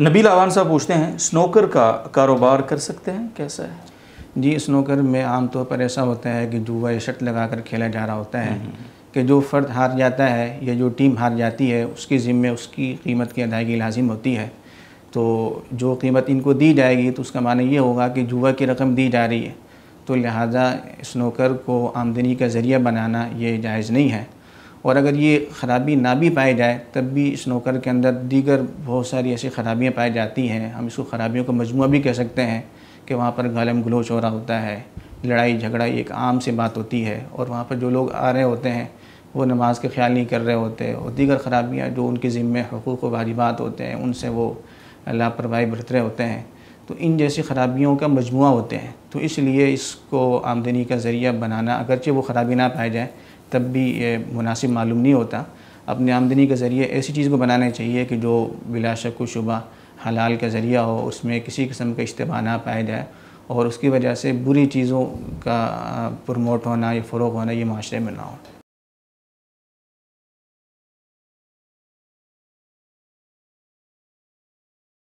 नबील आवान साहब पूछते हैं स्नोकर का कारोबार कर सकते हैं? कैसा है? जी स्नोकर में आम तौर पर ऐसा होता है कि जुआ या शर्त लगा कर खेला जा रहा होता है कि जो फ़र्द हार जाता है या जो टीम हार जाती है उसकी ज़िम्मे उसकी कीमत की अदायगी लाजिम होती है। तो जो कीमत इनको दी जाएगी तो उसका माना ये होगा कि जुआ की रकम दी जा रही है। तो लिहाजा स्नोकर को आमदनी का ज़रिया बनाना ये जायज़ नहीं है। और अगर ये ख़राबी ना भी पाई जाए, तब भी स्नोकर के अंदर दीगर बहुत सारी ऐसी ख़राबियाँ पाई जाती हैं। हम इसको ख़राबियों का मजमू भी कह सकते हैं कि वहाँ पर गालम गलोच हो रहा होता है, लड़ाई झगड़ा एक आम सी बात होती है और वहाँ पर जो लोग आ रहे होते हैं, वो नमाज़ के ख्याल नहीं कर रहे होते और दीगर ख़राबियाँ जो उनके ज़िम्मे हकूक़ वाजिबात होते हैं, उनसे वो लापरवाही बरत रहे होते हैं। तो इन जैसी ख़राबियों का मजमू होते हैं। तो इसलिए इसको आमदनी का ज़रिया बनाना, अगरचे वो ख़राबी ना पाई जाए तब भी ये मुनासिब मालूम नहीं होता। अपनी आमदनी के ज़रिए ऐसी चीज़ को बनाना चाहिए कि जो बिला शक शुबा हलाल का ज़रिया हो, उसमें किसी किस्म का इज्तबा ना पाया जाए और उसकी वजह से बुरी चीज़ों का प्रमोट होना या फ़रोग होना ये माशरे में ना हो।